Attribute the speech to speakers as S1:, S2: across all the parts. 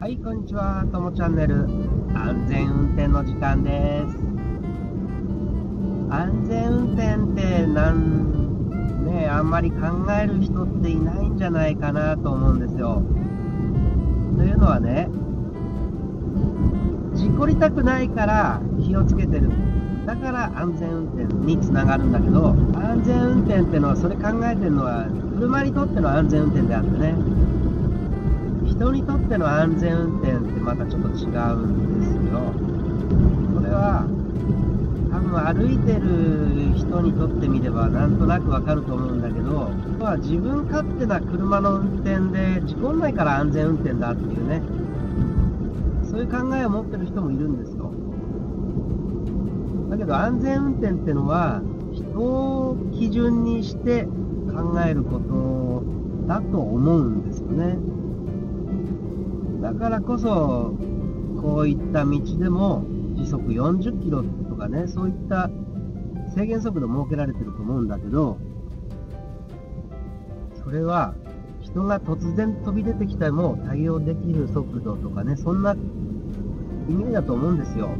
S1: はい、こんにちは。ともチャンネル。安全運転の時間です。安全運転ってなん、ねあんまり考える人っていないんじゃないかなと思うんですよ。というのはね、事故りたくないから気をつけてる。だから安全運転につながるんだけど、安全運転ってのは、それ考えてるのは、車にとっての安全運転であってね、人にとっての安全運転ってまたちょっと違うんですよ。これは、多分歩いてる人にとってみればなんとなくわかると思うんだけど、は自分勝手な車の運転で事故んないから安全運転だっていうね、そういう考えを持ってる人もいるんですよ。だけど安全運転ってのは、人を基準にして考えることだと思うんですよね。だからこそ、こういった道でも時速40キロとかね、そういった制限速度設けられてると思うんだけど、それは人が突然飛び出てきても対応できる速度とかね、そんな意味だと思うんですよ。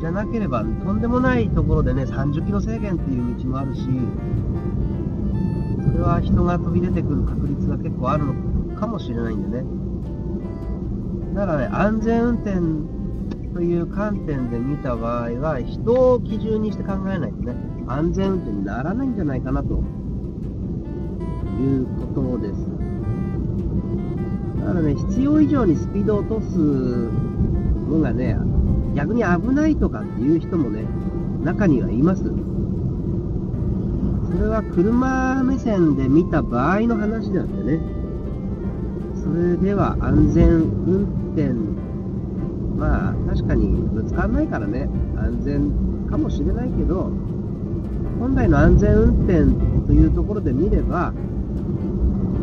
S1: じゃなければ、とんでもないところでね、30キロ制限っていう道もあるし、それは人が飛び出てくる確率が結構あるのかもしれないんでね。だからね、安全運転という観点で見た場合は、人を基準にして考えないとね、安全運転にならないんじゃないかなということです。だからね、必要以上にスピードを落とすのがね、逆に危ないとかっていう人もね、中にはいます。それは車目線で見た場合の話なんでね。それでは安全運転、点まあ確かにぶつかんないからね、安全かもしれないけど、本来の安全運転というところで見れば、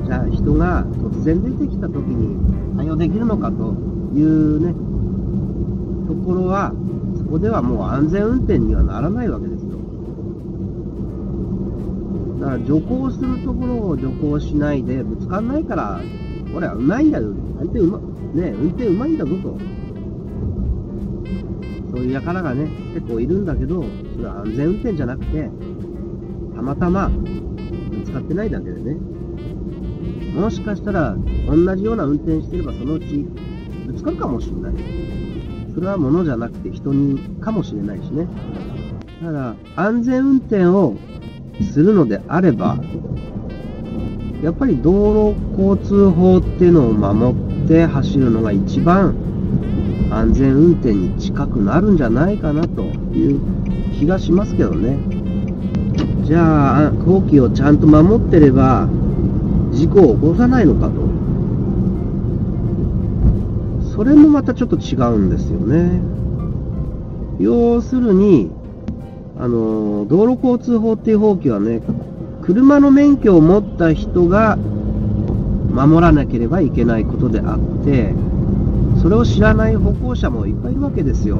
S1: じゃあ人が突然出てきた時に対応できるのかというね、ところは、そこではもう安全運転にはならないわけですよ。だから徐行するところを徐行しないで、ぶつかんないから、俺はうまいんだよ。運転うま、ね運転うまいんだぞと。そういう輩がね、結構いるんだけど、それは安全運転じゃなくて、たまたまぶつかってないだけでね。もしかしたら、同じような運転してればそのうちぶつかるかもしれない。それは物じゃなくて人にかもしれないしね。ただ、安全運転をするのであれば、やっぱり道路交通法っていうのを守って走るのが一番安全運転に近くなるんじゃないかなという気がしますけどね。じゃあ、後期をちゃんと守ってれば、事故を起こさないのかと。それもまたちょっと違うんですよね。要するに、あの、道路交通法っていう法規はね、車の免許を持った人が守らなければいけないことであって、それを知らない歩行者もいっぱいいるわけですよ。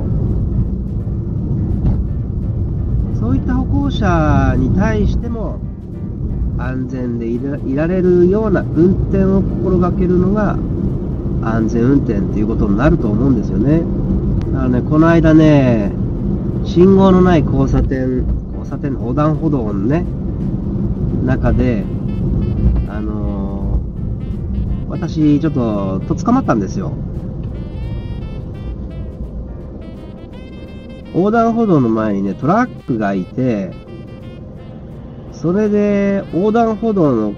S1: そういった歩行者に対しても、安全でいられるような運転を心がけるのが安全運転っていうことになると思うんですよね。だからね、この間ね、信号のない交差点、交差点の、横断歩道のね、中で、あの私、ちょっと、と捕まったんですよ。横断歩道の前にね、トラックがいて、それで、横断歩道の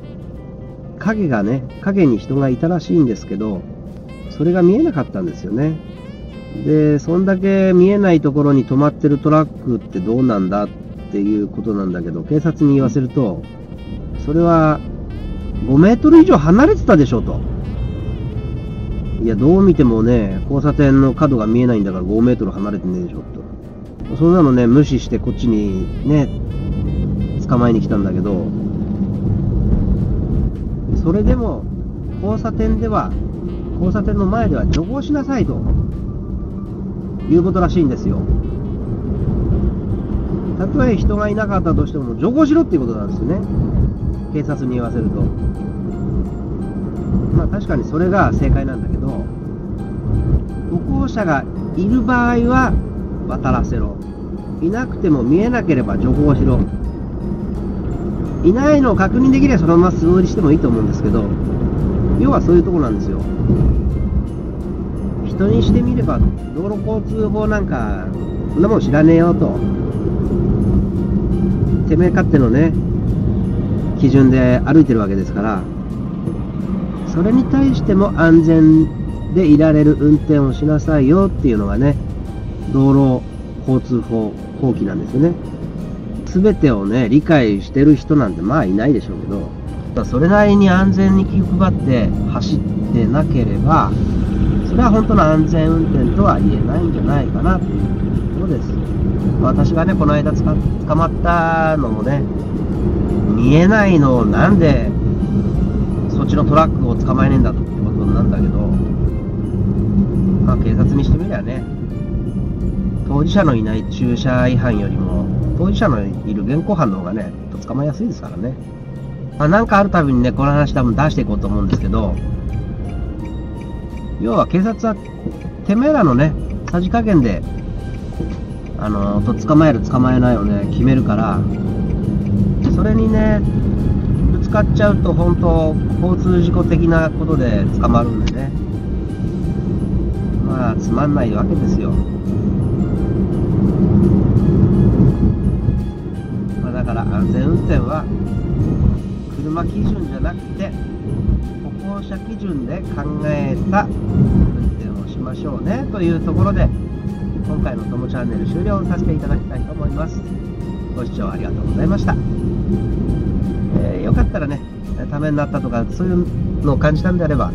S1: 影がね、影に人がいたらしいんですけど、それが見えなかったんですよね。で、そんだけ見えないところに止まってるトラックってどうなんだっていうことなんだけど、警察に言わせると、それは5メートル以上離れてたでしょと。いや、どう見てもね、交差点の角が見えないんだから5メートル離れてねえでしょと。そんなのね、無視してこっちにね、捕まえに来たんだけど、それでも、交差点では、交差点の前では徐行しなさいと、いうことらしいんですよ。たとえ人がいなかったとしても、徐行しろっていうことなんですよね。警察に言わせると。まあ確かにそれが正解なんだけど歩、行者がいる場合は渡らせろ。いなくても見えなければ徐行しろ。いないのを確認できればそのまま素通りしてもいいと思うんですけど、要はそういうとこなんですよ。人にしてみれば、道路交通法なんか、そんなもん知らねえよと。てめえ勝手のね、基準で歩いてるわけですから、それに対しても安全でいられる運転をしなさいよっていうのがね、道路交通法法規なんですよね。全てをね、理解してる人なんてまあいないでしょうけど、それなりに安全に気を配って走ってなければ、それは本当の安全運転とは言えないんじゃないかなというところです。私がね、この間捕まったのもね、見えないのをなんでそっちのトラックを捕まえねえんだってことなんだけど、まあ警察にしてみりゃね、当事者のいない駐車違反よりも、当事者のいる現行犯の方がね、捕まえやすいですからね。まあ、かあるたびにね、この話多分出していこうと思うんですけど、要は警察は、てめえらのね、さじ加減で、あのと捕まえる、捕まえないをね、決めるから、それにね、ぶつかっちゃうと、本当、交通事故的なことで捕まるんでね、まあ、つまんないわけですよ。まあ、だから安全運転は、車基準じゃなくて、歩行者基準で考えた運転をしましょうねというところで、今回のともチャンネル終了させていただきたいと思います。ご視聴ありがとうございまし。たらね、ためになったとか、そういうのを感じたんであれば、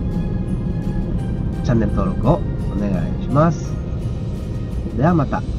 S1: チャンネル登録をお願いします。ではまた。